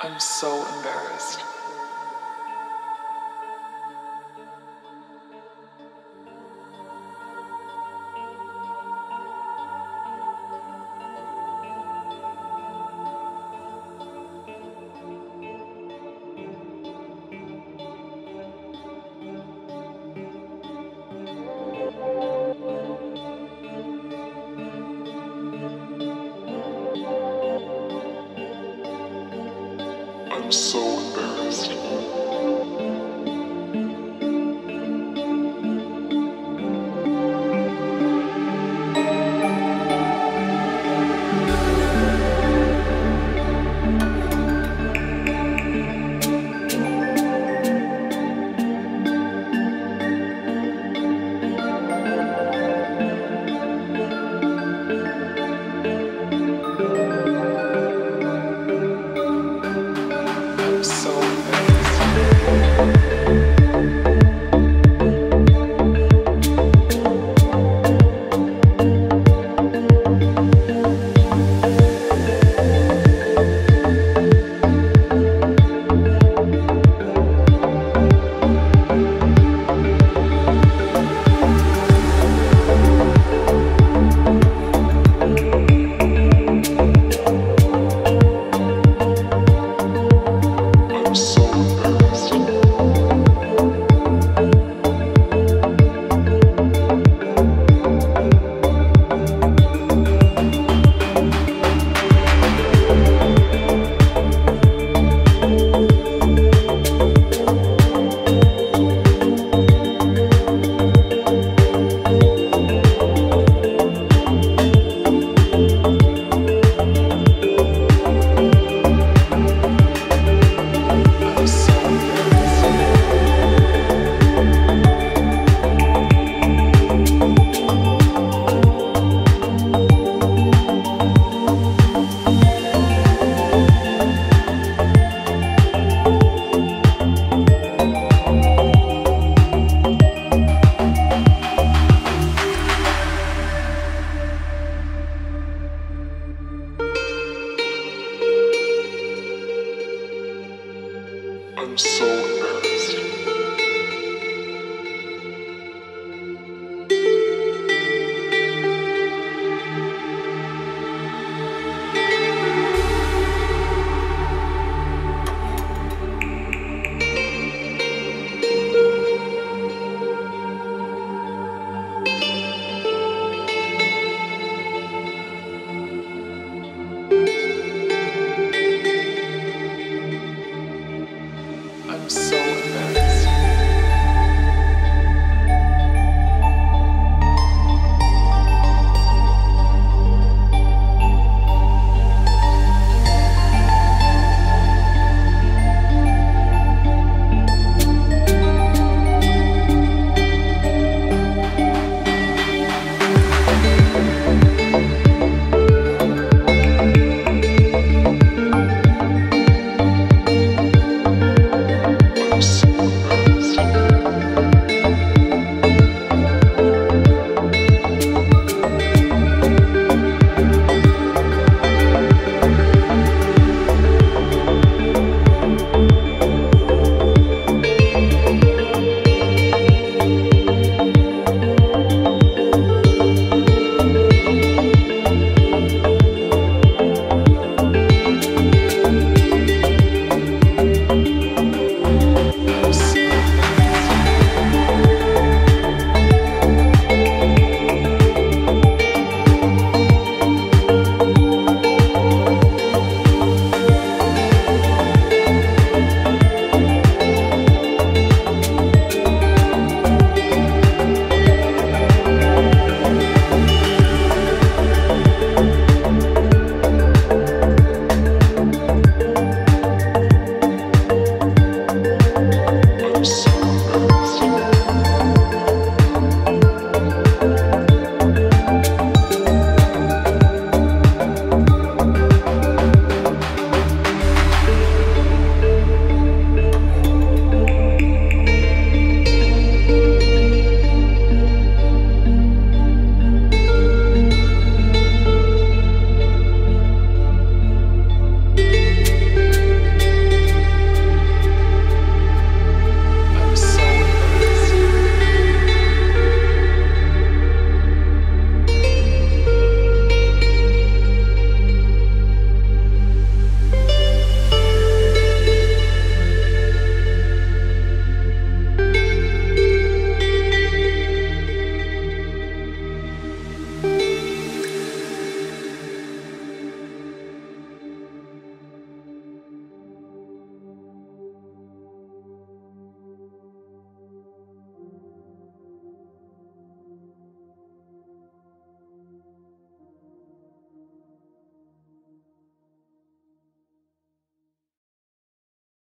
I'm so embarrassed. So embarrassed. I'm so nervous.